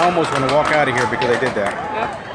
I almost want to walk out of here because I did that. Yep.